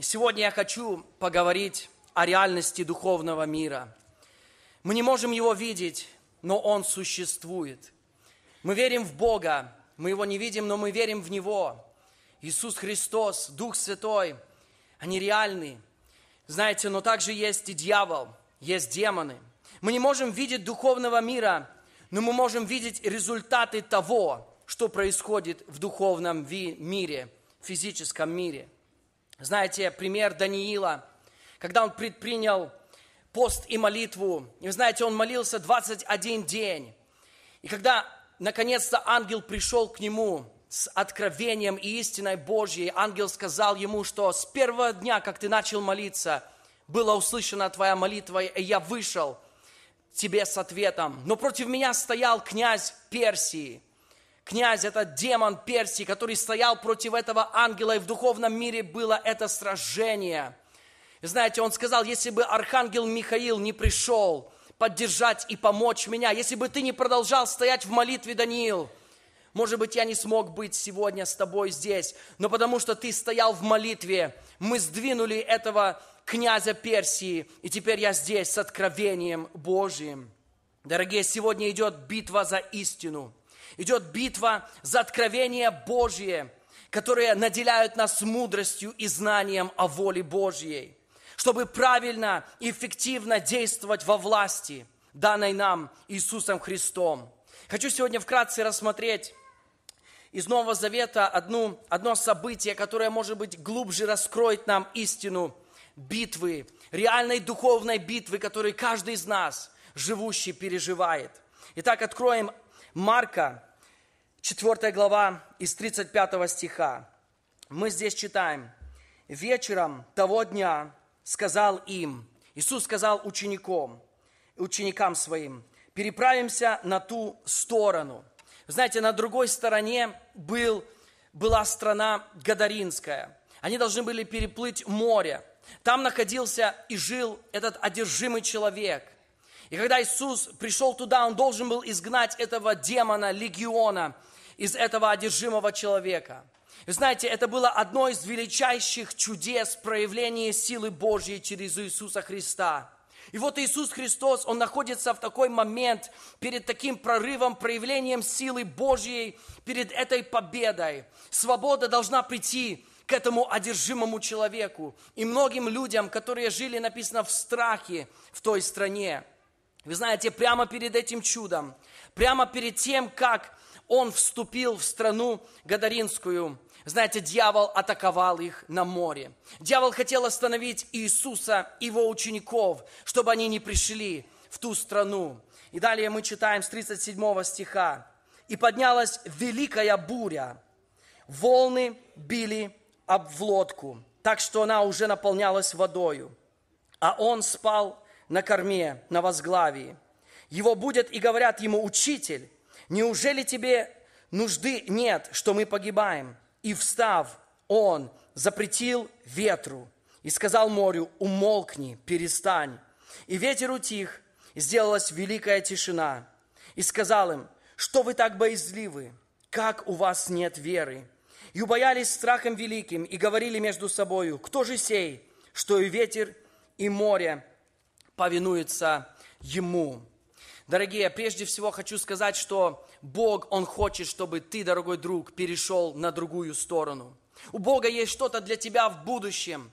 Сегодня я хочу поговорить о реальности духовного мира. Мы не можем его видеть, но он существует. Мы верим в Бога, мы его не видим, но мы верим в Него. Иисус Христос, Дух Святой, они реальны. Знаете, но также есть и дьявол, есть демоны. Мы не можем видеть духовного мира, но мы можем видеть результаты того, что происходит в духовном мире, физическом мире. Знаете, пример Даниила, когда он предпринял пост и молитву. И вы знаете, он молился 21 день. И когда наконец-то ангел пришел к нему с откровением и истиной Божьей, ангел сказал ему, что с первого дня, как ты начал молиться, была услышана твоя молитва, и я вышел тебе с ответом. Но против меня стоял князь Персии – князь, это демон Персии, который стоял против этого ангела, и в духовном мире было это сражение. И знаете, он сказал, если бы архангел Михаил не пришел поддержать и помочь меня, если бы ты не продолжал стоять в молитве, Даниил, может быть, я не смог быть сегодня с тобой здесь, но потому что ты стоял в молитве, мы сдвинули этого князя Персии, и теперь я здесь с откровением Божьим. Дорогие, сегодня идет битва за истину – идет битва за откровение Божье, которые наделяют нас мудростью и знанием о воле Божьей, чтобы правильно и эффективно действовать во власти, данной нам Иисусом Христом. Хочу сегодня вкратце рассмотреть из Нового Завета одну, одно событие, которое, может быть, глубже раскроет нам истину битвы, реальной духовной битвы, которую каждый из нас, живущий, переживает. Итак, откроем Марка, 4 глава, из 35 стиха. Мы здесь читаем. «Вечером того дня сказал им, Иисус сказал ученикам, ученикам своим, переправимся на ту сторону». Знаете, на другой стороне был, была страна Гадаринская. Они должны были переплыть море. Там находился и жил этот одержимый человек. И когда Иисус пришел туда, Он должен был изгнать этого демона, легиона, из этого одержимого человека. И знаете, это было одно из величайших чудес проявления силы Божьей через Иисуса Христа. И вот Иисус Христос, Он находится в такой момент перед таким прорывом, проявлением силы Божьей, перед этой победой. Свобода должна прийти к этому одержимому человеку и многим людям, которые жили, написано, в страхе в той стране. Вы знаете, прямо перед этим чудом, прямо перед тем, как он вступил в страну Гадаринскую, знаете, дьявол атаковал их на море. Дьявол хотел остановить Иисуса и его учеников, чтобы они не пришли в ту страну. И далее мы читаем с 37 стиха. «И поднялась великая буря, волны били об в лодку, так что она уже наполнялась водою. А он спал на корме, на возглавии. Его будет и говорят ему, учитель, неужели тебе нужды нет, что мы погибаем? И встав, он запретил ветру и сказал морю, умолкни, перестань. И ветер утих, и сделалась великая тишина. И сказал им, что вы так боязливы, как у вас нет веры? И убоялись страхом великим, и говорили между собою, кто же сей, что и ветер, и море повинуется ему. Дорогие, прежде всего хочу сказать, что Бог, Он хочет, чтобы ты, дорогой друг, перешел на другую сторону. У Бога есть что-то для тебя в будущем.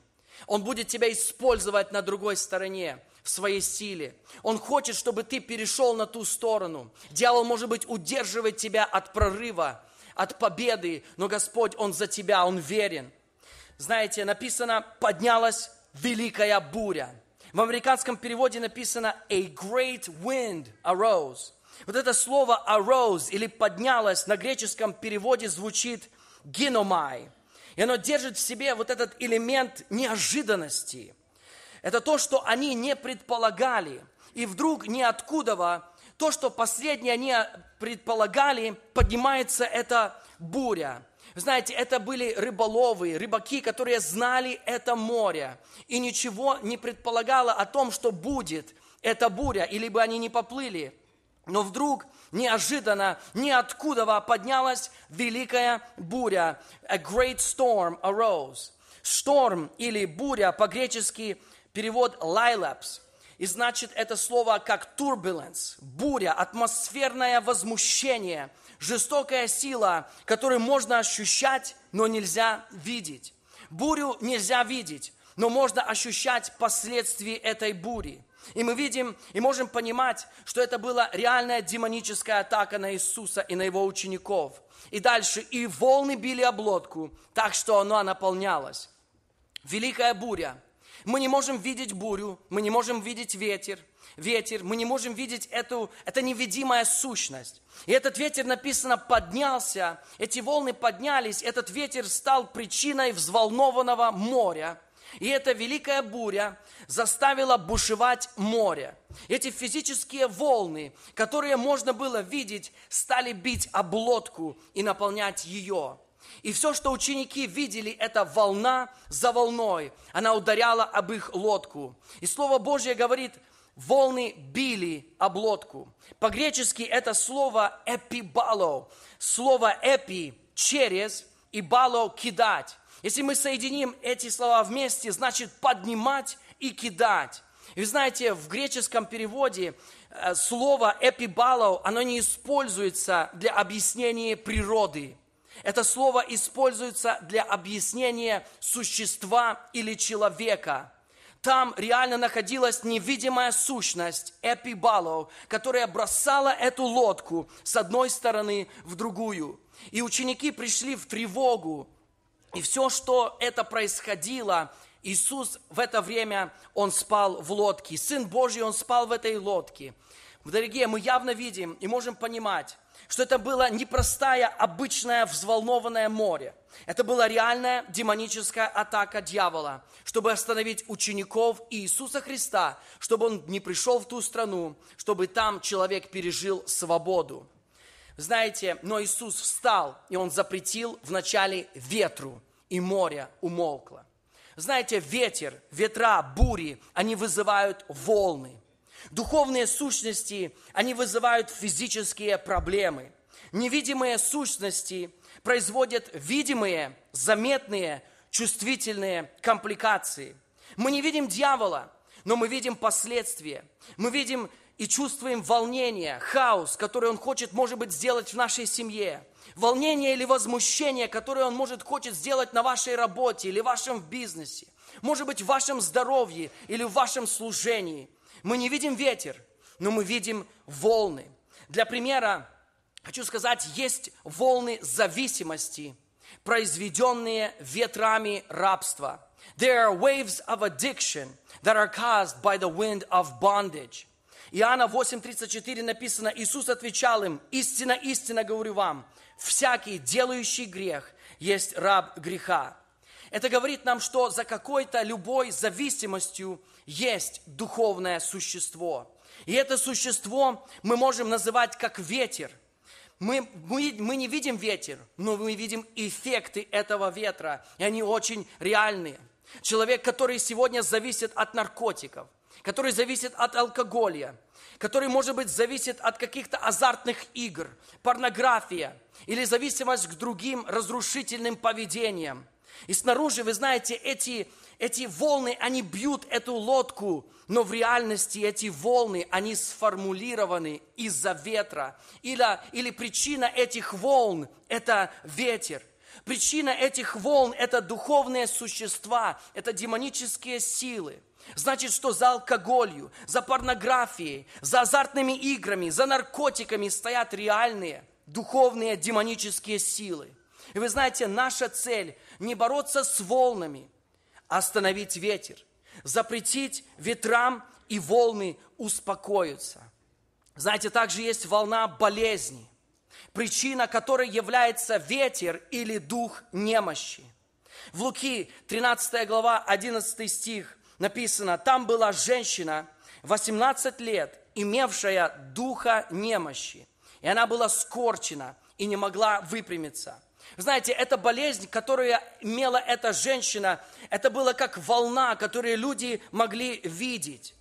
Он будет тебя использовать на другой стороне, в своей силе. Он хочет, чтобы ты перешел на ту сторону. Дьявол, может быть, удерживает тебя от прорыва, от победы, но Господь, Он за тебя, Он верен. Знаете, написано, поднялась великая буря. В американском переводе написано «a great wind arose». Вот это слово arose или поднялось на греческом переводе звучит гиномай. И оно держит в себе вот этот элемент неожиданности. Это то, что они не предполагали. И вдруг ниоткуда то, что последние они предполагали, поднимается эта буря. Знаете, это были рыболовы, рыбаки, которые знали это море. И ничего не предполагало о том, что будет эта буря, или бы они не поплыли. Но вдруг, неожиданно, ниоткуда поднялась великая буря. A great storm arose. Шторм или буря по-гречески перевод «лайлапс». И значит это слово как turbulence, буря, атмосферное возмущение, жестокая сила, которую можно ощущать, но нельзя видеть. Бурю нельзя видеть, но можно ощущать последствия этой бури. И мы видим и можем понимать, что это была реальная демоническая атака на Иисуса и на его учеников. И дальше, и волны били об лодку, так что она наполнялась. Великая буря. Мы не можем видеть бурю, мы не можем видеть ветер, ветер, мы не можем видеть эту, это невидимая сущность. И этот ветер, написано, поднялся, эти волны поднялись, этот ветер стал причиной взволнованного моря. И эта великая буря заставила бушевать море. Эти физические волны, которые можно было видеть, стали бить об лодку и наполнять ее. И все, что ученики видели, это волна за волной. Она ударяла об их лодку. И Слово Божье говорит, волны били об лодку. По-гречески это слово «эпибало». Слово «эпи» – через и «бало» – кидать. Если мы соединим эти слова вместе, значит поднимать и кидать. Вы знаете, в греческом переводе э, слово «эпибало», оно не используется для объяснения природы. Это слово используется для объяснения существа или человека. Там реально находилась невидимая сущность, эпибало, которая бросала эту лодку с одной стороны в другую. И ученики пришли в тревогу, и все, что это происходило, Иисус в это время, Он спал в лодке. Сын Божий, Он спал в этой лодке. Дорогие, мы явно видим и можем понимать, что это было непростая, обычное, взволнованное море. Это была реальная демоническая атака дьявола, чтобы остановить учеников Иисуса Христа, чтобы он не пришел в ту страну, чтобы там человек пережил свободу. Знаете, но Иисус встал, и Он запретил вначале ветру, и море умолкло. Знаете, ветер, ветра, бури, они вызывают волны. Духовные сущности, они вызывают физические проблемы. Невидимые сущности производят видимые, заметные, чувствительные компликации. Мы не видим дьявола, но мы видим последствия. Мы видим и чувствуем волнение, хаос, который он хочет, может быть, сделать в нашей семье. Волнение или возмущение, которое он может, хочет сделать на вашей работе или вашем бизнесе. Может быть, в вашем здоровье или в вашем служении. Мы не видим ветер, но мы видим волны. Для примера, хочу сказать, есть волны зависимости, произведенные ветрами рабства. There are waves of addiction that are caused by the wind of bondage. Иоанна 8.34 написано, Иисус отвечал им, истинно, истинно говорю вам, всякий делающий грех есть раб греха. Это говорит нам, что за какой-то любой зависимостью есть духовное существо. И это существо мы можем называть как ветер. Мы, мы, мы не видим ветер, но мы видим эффекты этого ветра, и они очень реальные. Человек, который сегодня зависит от наркотиков – который зависит от алкоголя, который, может быть, зависит от каких-то азартных игр, порнография или зависимость к другим разрушительным поведениям. И снаружи, вы знаете, эти, эти волны, они бьют эту лодку, но в реальности эти волны, они сформулированы из-за ветра. Или, или причина этих волн – это ветер. Причина этих волн – это духовные существа, это демонические силы – Значит, что за алкоголью, за порнографией, за азартными играми, за наркотиками стоят реальные духовные демонические силы. И вы знаете, наша цель не бороться с волнами, а остановить ветер, запретить ветрам и волны успокоиться. Знаете, также есть волна болезни, причина которой является ветер или дух немощи. В Луки 13 глава 11 стих написано, там была женщина 18 лет, имевшая духа немощи. И она была скорчена и не могла выпрямиться. Знаете, эта болезнь, которую имела эта женщина, это было как волна, которую люди могли видеть.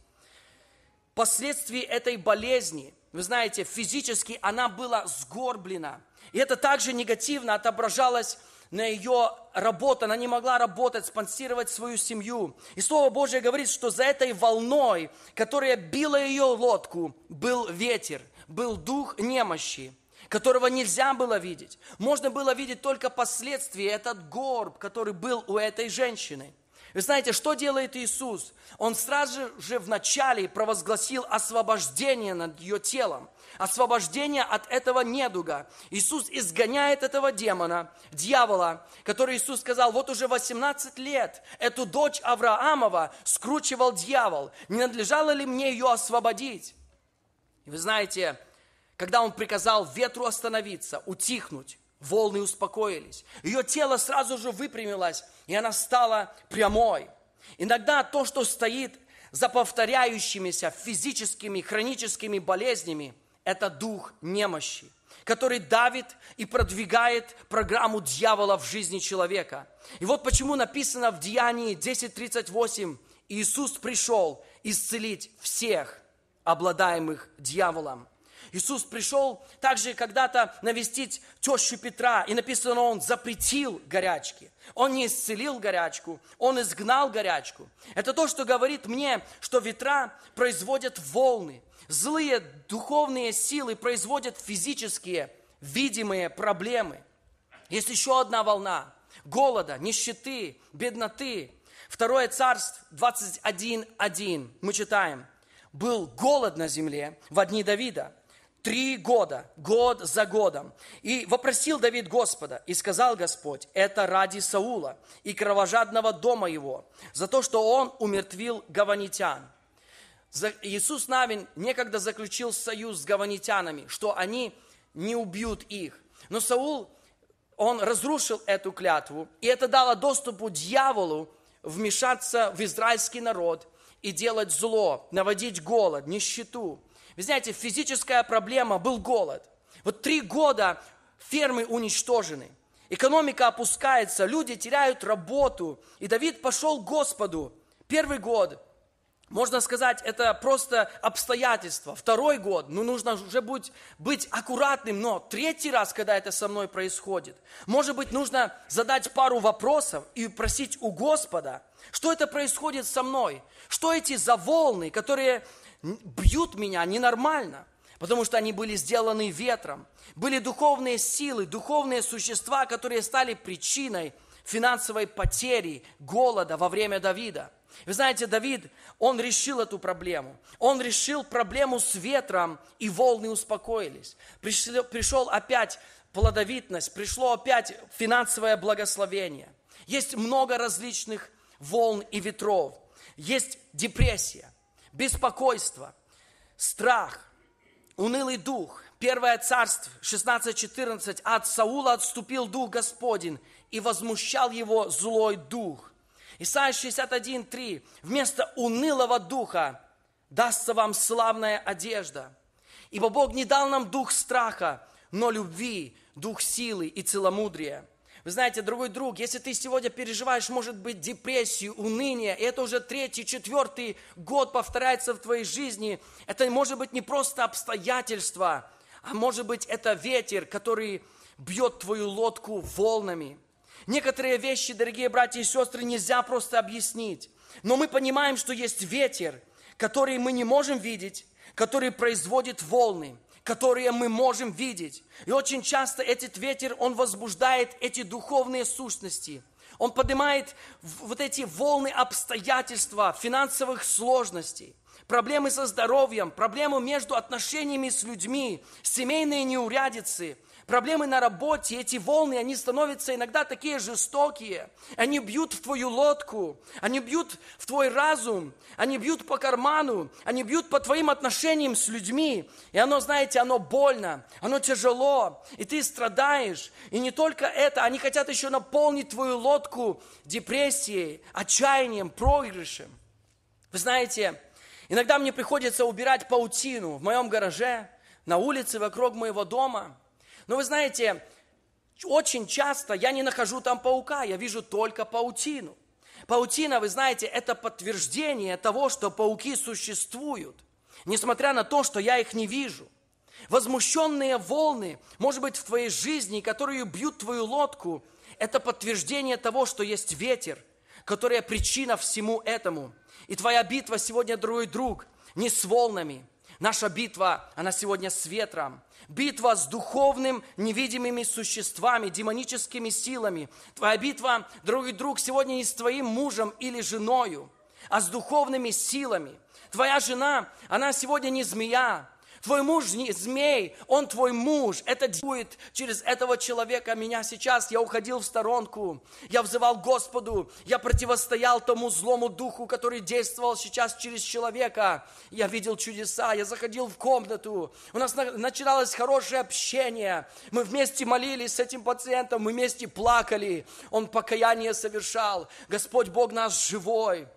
Последствия этой болезни, вы знаете, физически она была сгорблена. И это также негативно отображалось на ее работу, она не могла работать, спонсировать свою семью. И Слово Божье говорит, что за этой волной, которая била ее лодку, был ветер, был дух немощи, которого нельзя было видеть. Можно было видеть только последствия, этот горб, который был у этой женщины. Вы знаете, что делает Иисус? Он сразу же вначале провозгласил освобождение над ее телом, освобождение от этого недуга. Иисус изгоняет этого демона, дьявола, который Иисус сказал, вот уже 18 лет эту дочь Авраамова скручивал дьявол. Не надлежало ли мне ее освободить? Вы знаете, когда он приказал ветру остановиться, утихнуть, волны успокоились. Ее тело сразу же выпрямилось, и она стала прямой. Иногда то, что стоит за повторяющимися физическими, хроническими болезнями, это дух немощи, который давит и продвигает программу дьявола в жизни человека. И вот почему написано в Деянии 10.38, Иисус пришел исцелить всех, обладаемых дьяволом. Иисус пришел также когда-то навестить тещу Петра, и написано, он запретил горячки. Он не исцелил горячку, он изгнал горячку. Это то, что говорит мне, что ветра производят волны. Злые духовные силы производят физические, видимые проблемы. Есть еще одна волна голода, нищеты, бедноты. Второе царство 21.1 мы читаем. Был голод на земле в дни Давида, Три года, год за годом. И вопросил Давид Господа, и сказал Господь, это ради Саула и кровожадного дома его, за то, что он умертвил гаванитян. Иисус Навин некогда заключил союз с гаванитянами, что они не убьют их. Но Саул, он разрушил эту клятву, и это дало доступу дьяволу вмешаться в израильский народ и делать зло, наводить голод, нищету. Вы знаете, физическая проблема был голод. Вот три года фермы уничтожены. Экономика опускается, люди теряют работу. И Давид пошел к Господу. Первый год, можно сказать, это просто обстоятельства. Второй год, ну нужно уже быть, быть аккуратным, но третий раз, когда это со мной происходит, может быть, нужно задать пару вопросов и просить у Господа, что это происходит со мной, что эти за волны, которые бьют меня ненормально, потому что они были сделаны ветром. Были духовные силы, духовные существа, которые стали причиной финансовой потери, голода во время Давида. Вы знаете, Давид, он решил эту проблему. Он решил проблему с ветром, и волны успокоились. Пришел, пришел опять плодовитность, пришло опять финансовое благословение. Есть много различных волн и ветров. Есть депрессия, беспокойство, страх, унылый дух. Первое царство 16.14. От Саула отступил дух Господень и возмущал его злой дух. Исайя 61.3. Вместо унылого духа дастся вам славная одежда. Ибо Бог не дал нам дух страха, но любви, дух силы и целомудрия. Вы знаете, дорогой друг, если ты сегодня переживаешь, может быть, депрессию, уныние, и это уже третий, четвертый год повторяется в твоей жизни, это может быть не просто обстоятельства, а может быть, это ветер, который бьет твою лодку волнами. Некоторые вещи, дорогие братья и сестры, нельзя просто объяснить. Но мы понимаем, что есть ветер, который мы не можем видеть, который производит волны которые мы можем видеть. И очень часто этот ветер, он возбуждает эти духовные сущности. Он поднимает вот эти волны обстоятельства, финансовых сложностей, проблемы со здоровьем, проблемы между отношениями с людьми, семейные неурядицы – проблемы на работе, эти волны, они становятся иногда такие жестокие. Они бьют в твою лодку, они бьют в твой разум, они бьют по карману, они бьют по твоим отношениям с людьми. И оно, знаете, оно больно, оно тяжело, и ты страдаешь. И не только это, они хотят еще наполнить твою лодку депрессией, отчаянием, проигрышем. Вы знаете, иногда мне приходится убирать паутину в моем гараже, на улице вокруг моего дома – но вы знаете, очень часто я не нахожу там паука, я вижу только паутину. Паутина, вы знаете, это подтверждение того, что пауки существуют, несмотря на то, что я их не вижу. Возмущенные волны, может быть, в твоей жизни, которые бьют твою лодку, это подтверждение того, что есть ветер, которая причина всему этому. И твоя битва сегодня, дорогой друг, не с волнами. Наша битва, она сегодня с ветром. Битва с духовным, невидимыми существами, демоническими силами. Твоя битва, дорогой друг, сегодня не с твоим мужем или женою, а с духовными силами. Твоя жена, она сегодня не змея, Твой муж змей, он твой муж. Это будет через этого человека меня сейчас. Я уходил в сторонку, я взывал Господу, я противостоял тому злому духу, который действовал сейчас через человека. Я видел чудеса, я заходил в комнату, у нас начиналось хорошее общение. Мы вместе молились с этим пациентом, мы вместе плакали. Он покаяние совершал. Господь Бог наш живой.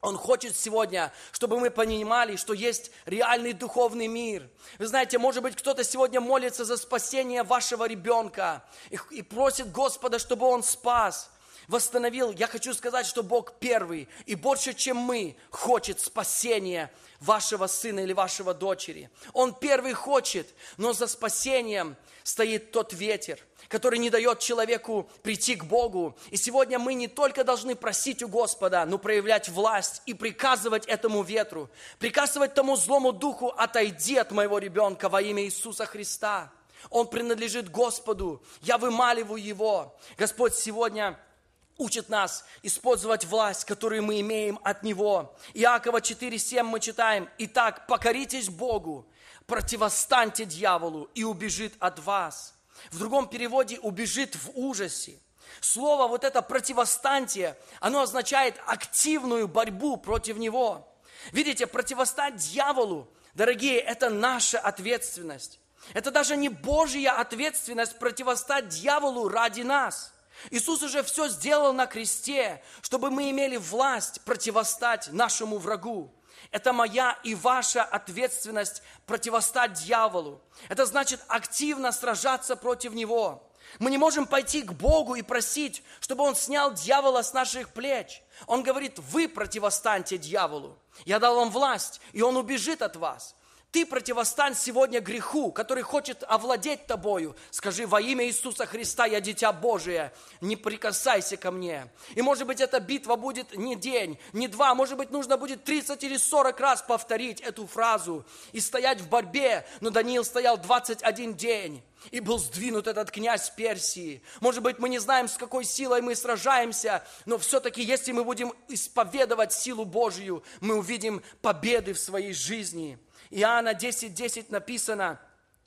Он хочет сегодня, чтобы мы понимали, что есть реальный духовный мир. Вы знаете, может быть, кто-то сегодня молится за спасение вашего ребенка и, и просит Господа, чтобы он спас, восстановил. Я хочу сказать, что Бог первый и больше, чем мы, хочет спасения вашего сына или вашего дочери. Он первый хочет, но за спасением стоит тот ветер, который не дает человеку прийти к Богу. И сегодня мы не только должны просить у Господа, но проявлять власть и приказывать этому ветру, приказывать тому злому духу, отойди от моего ребенка во имя Иисуса Христа. Он принадлежит Господу, я вымаливаю его. Господь сегодня учит нас использовать власть, которую мы имеем от Него. Иакова 4,7 мы читаем, «Итак, покоритесь Богу, противостаньте дьяволу, и убежит от вас». В другом переводе «убежит в ужасе». Слово вот это противостаньте, оно означает активную борьбу против него. Видите, противостать дьяволу, дорогие, это наша ответственность. Это даже не Божья ответственность противостать дьяволу ради нас. Иисус уже все сделал на кресте, чтобы мы имели власть противостать нашему врагу. Это моя и ваша ответственность противостать дьяволу. Это значит активно сражаться против него. Мы не можем пойти к Богу и просить, чтобы Он снял дьявола с наших плеч. Он говорит, вы противостаньте дьяволу. Я дал вам власть, и он убежит от вас. Ты противостань сегодня греху, который хочет овладеть тобою. Скажи, во имя Иисуса Христа я дитя Божие, не прикасайся ко мне. И может быть эта битва будет не день, не два, может быть нужно будет 30 или 40 раз повторить эту фразу и стоять в борьбе. Но Даниил стоял 21 день. И был сдвинут этот князь Персии. Может быть, мы не знаем, с какой силой мы сражаемся, но все-таки, если мы будем исповедовать силу Божью, мы увидим победы в своей жизни. Иоанна 10.10 10 написано,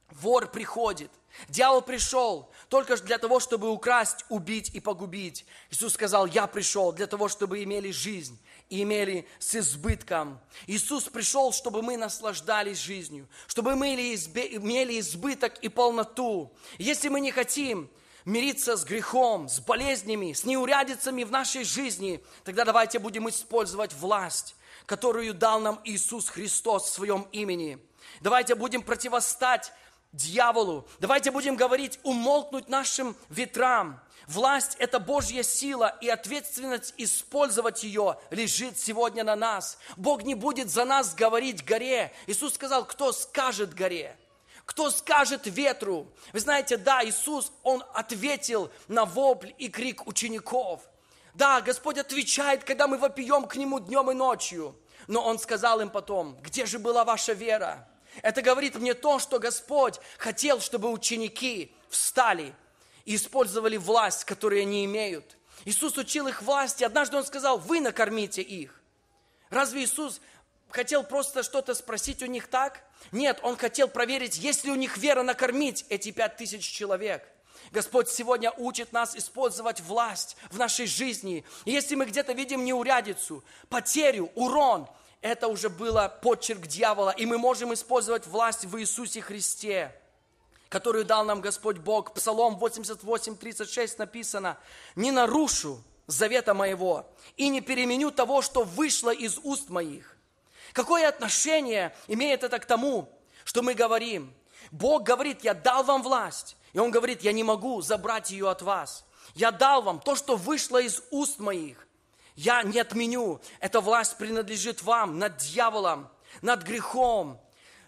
вор приходит. Дьявол пришел только для того, чтобы украсть, убить и погубить. Иисус сказал, я пришел для того, чтобы имели жизнь и имели с избытком. Иисус пришел, чтобы мы наслаждались жизнью, чтобы мы имели избыток и полноту. Если мы не хотим мириться с грехом, с болезнями, с неурядицами в нашей жизни, тогда давайте будем использовать власть, которую дал нам Иисус Христос в своем имени. Давайте будем противостать дьяволу. Давайте будем говорить, умолкнуть нашим ветрам. Власть – это Божья сила, и ответственность использовать ее лежит сегодня на нас. Бог не будет за нас говорить горе. Иисус сказал, кто скажет горе? Кто скажет ветру? Вы знаете, да, Иисус, Он ответил на вопль и крик учеников. Да, Господь отвечает, когда мы вопием к Нему днем и ночью. Но Он сказал им потом, где же была ваша вера? Это говорит мне то, что Господь хотел, чтобы ученики встали и использовали власть, которую они имеют. Иисус учил их власти. Однажды Он сказал, вы накормите их. Разве Иисус хотел просто что-то спросить у них так? Нет, Он хотел проверить, есть ли у них вера накормить эти пять тысяч человек – Господь сегодня учит нас использовать власть в нашей жизни. И если мы где-то видим неурядицу, потерю, урон, это уже было подчерк дьявола, и мы можем использовать власть в Иисусе Христе, которую дал нам Господь Бог. Псалом 88, 36 написано, «Не нарушу завета моего и не переменю того, что вышло из уст моих». Какое отношение имеет это к тому, что мы говорим? Бог говорит, я дал вам власть, и он говорит, я не могу забрать ее от вас. Я дал вам то, что вышло из уст моих. Я не отменю. Эта власть принадлежит вам над дьяволом, над грехом,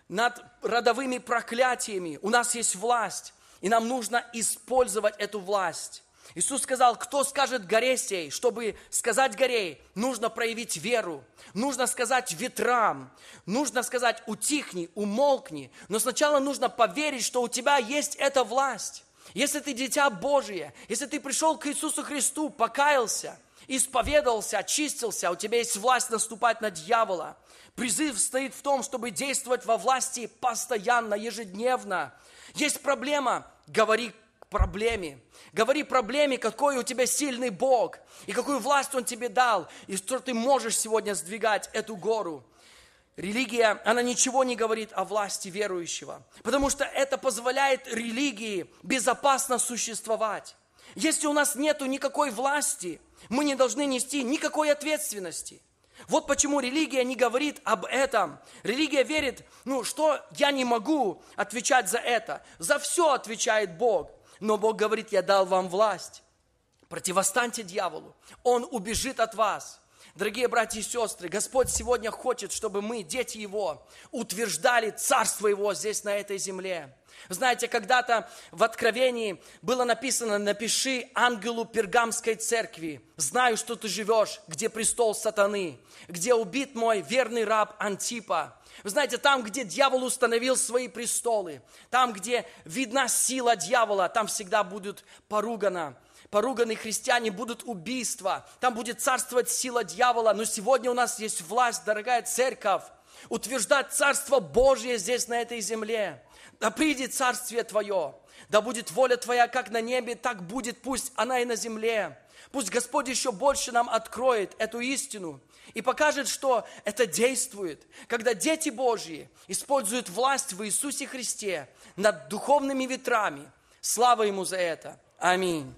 над родовыми проклятиями. У нас есть власть, и нам нужно использовать эту власть. Иисус сказал, кто скажет горе сей, чтобы сказать горе, нужно проявить веру, нужно сказать ветрам, нужно сказать утихни, умолкни, но сначала нужно поверить, что у тебя есть эта власть. Если ты дитя Божие, если ты пришел к Иисусу Христу, покаялся, исповедовался, очистился, у тебя есть власть наступать на дьявола. Призыв стоит в том, чтобы действовать во власти постоянно, ежедневно. Есть проблема, говори проблеме. Говори проблеме, какой у тебя сильный Бог, и какую власть Он тебе дал, и что ты можешь сегодня сдвигать эту гору. Религия, она ничего не говорит о власти верующего, потому что это позволяет религии безопасно существовать. Если у нас нет никакой власти, мы не должны нести никакой ответственности. Вот почему религия не говорит об этом. Религия верит, ну что я не могу отвечать за это. За все отвечает Бог. Но Бог говорит, я дал вам власть. Противостаньте дьяволу. Он убежит от вас. Дорогие братья и сестры, Господь сегодня хочет, чтобы мы, дети Его, утверждали Царство Его здесь, на этой земле. Знаете, когда-то в Откровении было написано, напиши ангелу Пергамской церкви, знаю, что ты живешь, где престол сатаны, где убит мой верный раб Антипа. Вы знаете, там, где дьявол установил свои престолы, там, где видна сила дьявола, там всегда будут поругано поруганные христиане, будут убийства, там будет царствовать сила дьявола. Но сегодня у нас есть власть, дорогая церковь, утверждать Царство Божье здесь, на этой земле. Да придет Царствие Твое, да будет воля Твоя как на небе, так будет, пусть она и на земле. Пусть Господь еще больше нам откроет эту истину и покажет, что это действует, когда дети Божьи используют власть в Иисусе Христе над духовными ветрами. Слава Ему за это. Аминь.